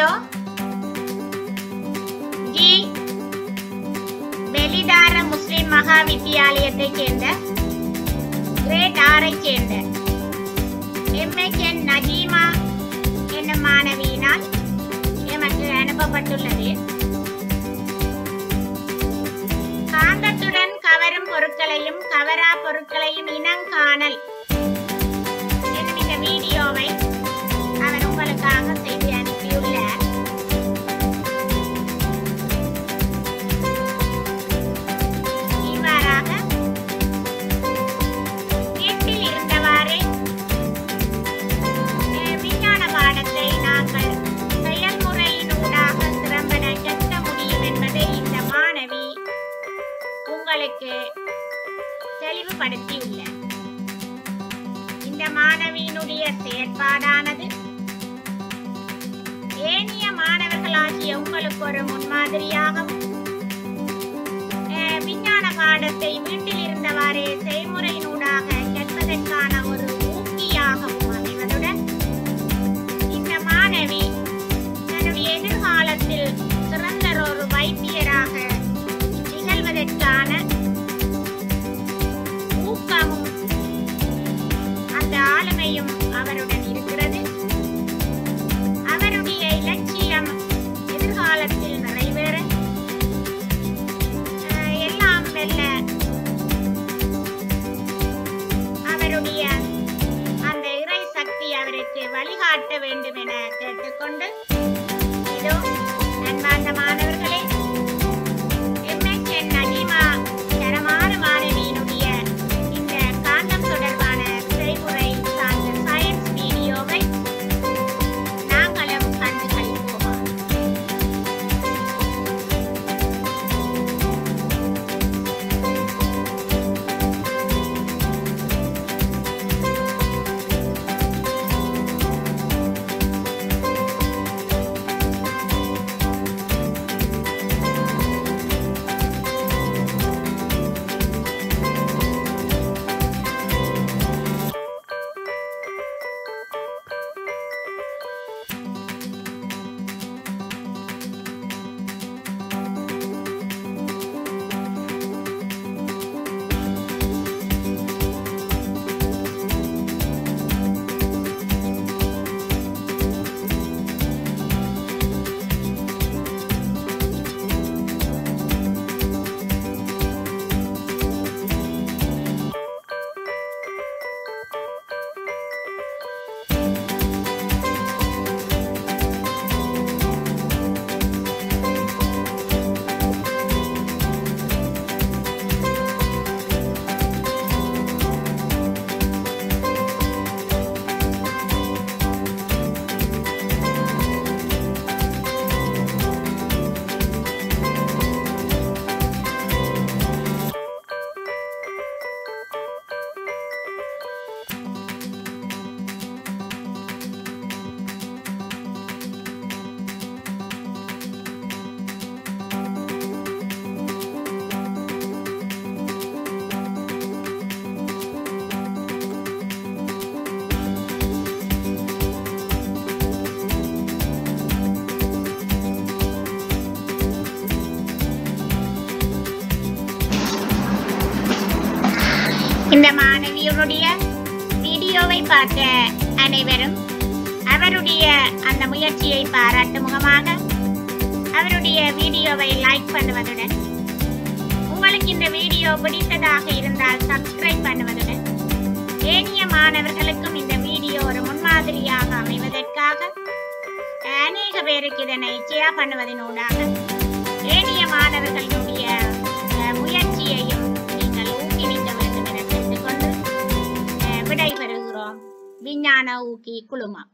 video G வெளிதார முஸ்லிம் மகா வித்தியாலயத்தை சேர்ந்த great ஆரை சேர்ந்த எம்எச்என் நஜீமா என்னும் மாணவியினால் எமக்கு அனுப்பப்பட்டுள்ளது காந்தத்துடன் கவரும் பொருட்களையும் கவரா பொருட்களையும் இனங்காணல் தெளிவுபடுத்தியுள்ளார் இந்த மாணவியினுடைய செயற்பாடானது ஏனைய மாணவர்களாகிய உங்களுக்கு ஒரு முன்மாதிரியாகவும் விஞ்ஞான பாடத்தை வீட்டில் இருந்தவாறே செய்முறையினூடாக கற்பதற்கான வேண்டும் என இந்த மாணவியனுடைய வீடியோவை பார்த்த அனைவரும் அவருடைய அந்த முயற்சியை பாராட்டும் முகமாக அவருடைய வீடியோவை லைக் பண்ணுவதுடன் உங்களுக்கு இந்த வீடியோ பிடித்ததாக இருந்தால் சப்ஸ்கிரைப் பண்ணுவதுடன் ஏனைய மாணவர்களுக்கும் இந்த வீடியோ ஒரு முன்மாதிரியாக அமைவதற்காக அநேக பேருக்கு இதனை ஷேர் பண்ணுவதனூடாக ஏனைய மாணவர்களுடைய வேண்டும் என